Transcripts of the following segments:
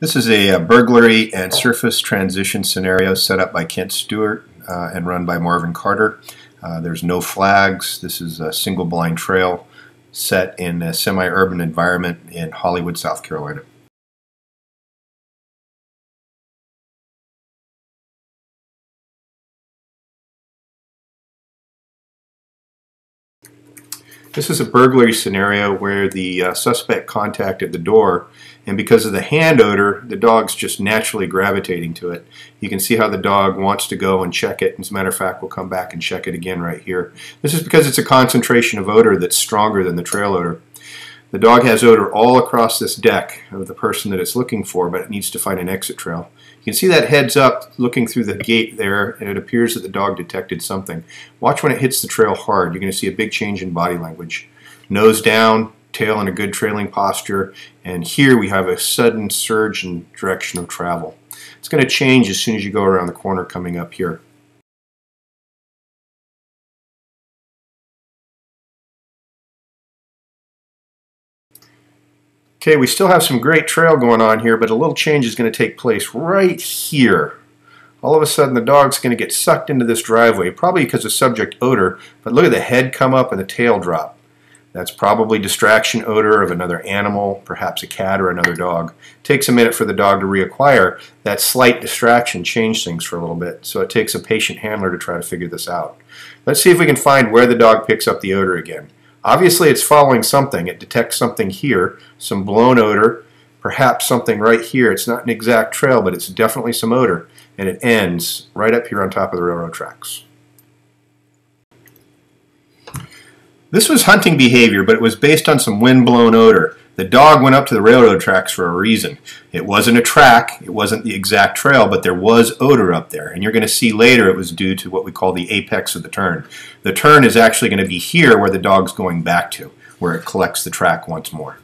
This is a, a, burglary and surface transition scenario set up by Kent Stewart uh, and run by Marvin Carter. Uh, there's no flags. This is a single blind trail set in a semi-urban environment in Hollywood, South Carolina. This is a burglary scenario where the uh, suspect contacted the door and because of the hand odor, the dog's just naturally gravitating to it. You can see how the dog wants to go and check it. As a matter of fact, we'll come back and check it again right here. This is because it's a concentration of odor that's stronger than the trail odor. The dog has odor all across this deck of the person that it's looking for, but it needs to find an exit trail. You can see that heads up looking through the gate there, and it appears that the dog detected something. Watch when it hits the trail hard. You're going to see a big change in body language. Nose down, tail in a good trailing posture, and here we have a sudden surge in direction of travel. It's going to change as soon as you go around the corner coming up here. Okay, we still have some great trail going on here, but a little change is going to take place right here. All of a sudden, the dog's going to get sucked into this driveway, probably because of subject odor, but look at the head come up and the tail drop. That's probably distraction odor of another animal, perhaps a cat or another dog. It takes a minute for the dog to reacquire. That slight distraction changed things for a little bit, so it takes a patient handler to try to figure this out. Let's see if we can find where the dog picks up the odor again. Obviously, it's following something. It detects something here, some blown odor, perhaps something right here. It's not an exact trail, but it's definitely some odor. And it ends right up here on top of the railroad tracks. This was hunting behavior, but it was based on some wind-blown odor. The dog went up to the railroad tracks for a reason. It wasn't a track, it wasn't the exact trail, but there was odor up there. And you're going to see later it was due to what we call the apex of the turn. The turn is actually going to be here where the dog's going back to, where it collects the track once more.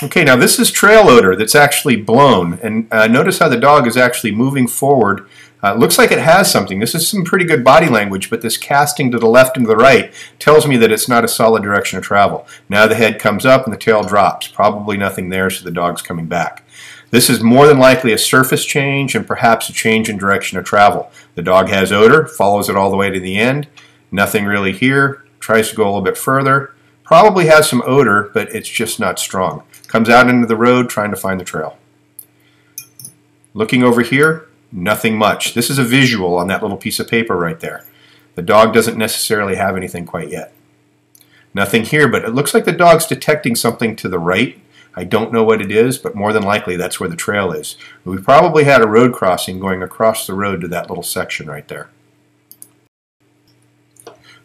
Okay, now this is trail odor that's actually blown. And uh, notice how the dog is actually moving forward uh, looks like it has something. This is some pretty good body language, but this casting to the left and to the right tells me that it's not a solid direction of travel. Now the head comes up and the tail drops. Probably nothing there, so the dog's coming back. This is more than likely a surface change and perhaps a change in direction of travel. The dog has odor, follows it all the way to the end. Nothing really here. Tries to go a little bit further. Probably has some odor, but it's just not strong. Comes out into the road trying to find the trail. Looking over here, Nothing much. This is a visual on that little piece of paper right there. The dog doesn't necessarily have anything quite yet. Nothing here, but it looks like the dog's detecting something to the right. I don't know what it is, but more than likely that's where the trail is. We probably had a road crossing going across the road to that little section right there.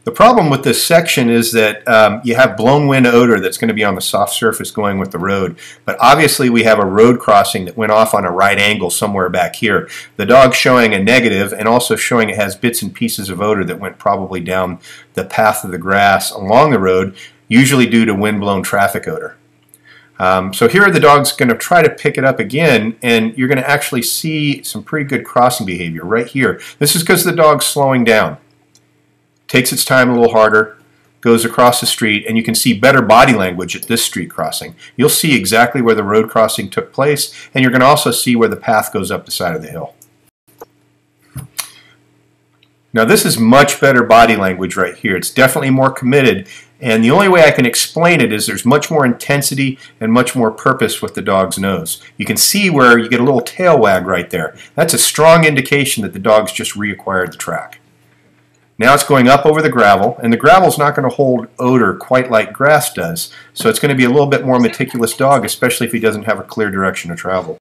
The problem with this section is that um, you have blown wind odor that's going to be on the soft surface going with the road. But obviously we have a road crossing that went off on a right angle somewhere back here. The dog's showing a negative and also showing it has bits and pieces of odor that went probably down the path of the grass along the road, usually due to wind-blown traffic odor. Um, so here the dog's going to try to pick it up again, and you're going to actually see some pretty good crossing behavior right here. This is because the dog's slowing down takes its time a little harder, goes across the street, and you can see better body language at this street crossing. You'll see exactly where the road crossing took place, and you're going to also see where the path goes up the side of the hill. Now this is much better body language right here. It's definitely more committed, and the only way I can explain it is there's much more intensity and much more purpose with the dog's nose. You can see where you get a little tail wag right there. That's a strong indication that the dog's just reacquired the track. Now it's going up over the gravel, and the gravel is not going to hold odor quite like grass does, so it's going to be a little bit more meticulous dog, especially if he doesn't have a clear direction to travel.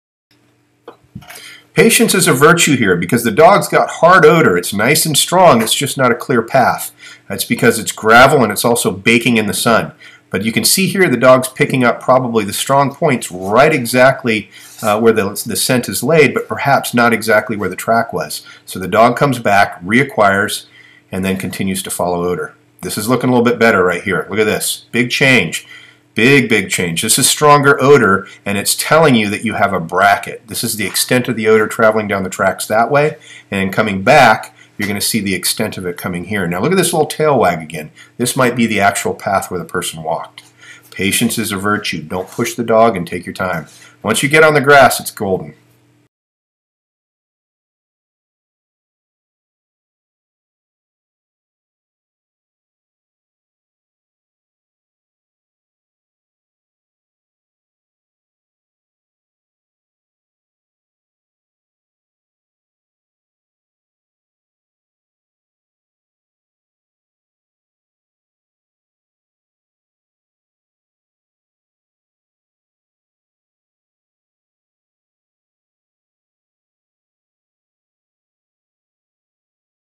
Patience is a virtue here because the dog's got hard odor. It's nice and strong, it's just not a clear path. That's because it's gravel and it's also baking in the sun. But you can see here the dog's picking up probably the strong points right exactly uh, where the, the scent is laid, but perhaps not exactly where the track was. So the dog comes back, reacquires, and then continues to follow odor. This is looking a little bit better right here. Look at this. Big change. Big, big change. This is stronger odor, and it's telling you that you have a bracket. This is the extent of the odor traveling down the tracks that way, and coming back, you're going to see the extent of it coming here. Now look at this little tail wag again. This might be the actual path where the person walked. Patience is a virtue. Don't push the dog and take your time. Once you get on the grass, it's golden.